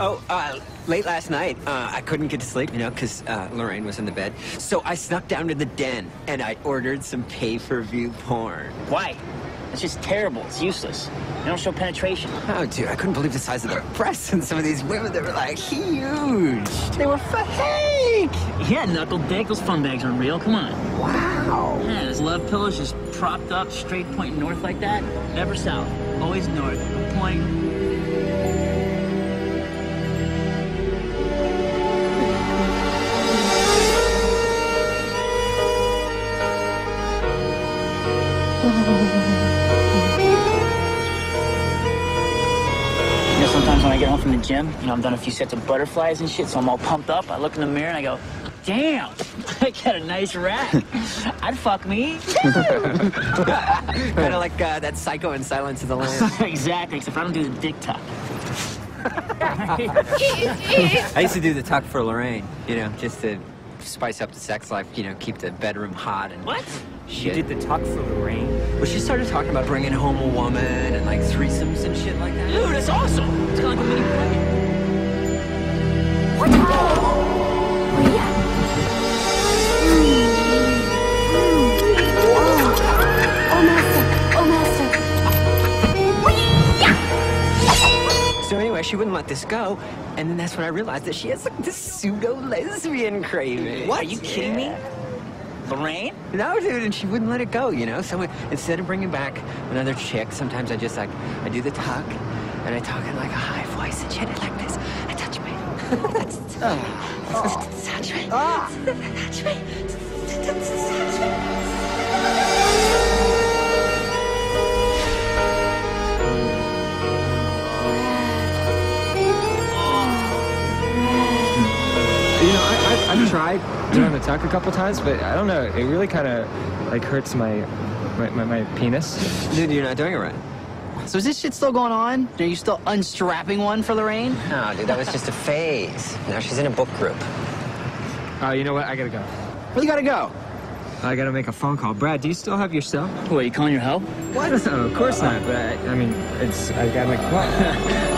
Oh, uh, late last night, uh, I couldn't get to sleep, you know, because uh, Lorraine was in the bed. So I snuck down to the den and I ordered some pay-per-view porn. Why? It's just terrible. It's useless. They don't show penetration. Oh, dude, I couldn't believe the size of the breasts in some of these women. They were like huge. They were fake. Yeah, knuckle dick. Those fun bags aren't real. Come on. Wow. Yeah, his love pillow's just propped up, straight pointing north like that. Never south. Always north. Point. You know, sometimes when I get home from the gym, you know, I've done a few sets of butterflies and shit, so I'm all pumped up. I look in the mirror and I go, damn, I got a nice rack. I'd fuck me. kind of like uh, that psycho in Silence of the Lambs. exactly, except I don't do the dick tuck. I used to do the tuck for Lorraine, you know, just to spice up the sex life, you know, keep the bedroom hot and What? Shit. You did the tuck for Lorraine? Well, she started talking about bringing home a woman and like threesomes and shit like that. Dude, that's awesome. It's kind of like a mini play. Oh, mm. mm. mm. oh, master! Oh, master! So anyway, she wouldn't let this go, and then that's when I realized that she has like this pseudo lesbian craving. What? Are you kidding me? Lorraine? No, dude, and she wouldn't let it go, you know? So instead of bringing back another chick, sometimes I just like, I do the tuck, and I talk in like a high voice and shit like this. And touch me. Oh. touch me. Oh. Touch me. Touch me. You know, I, I, I've tried doing the tuck a couple times, but I don't know. It really kind of like hurts my, my, my, my penis. Dude, you're not doing it right. So is this shit still going on? Are you still unstrapping one for Lorraine? No, dude, that was just a phase. Now she's in a book group. Oh, you know what? I gotta go. Where you gotta go? I gotta make a phone call. Brad, do you still have your cell? What, you calling your help? What? No, of course not. But I, I mean, it's I gotta make a call.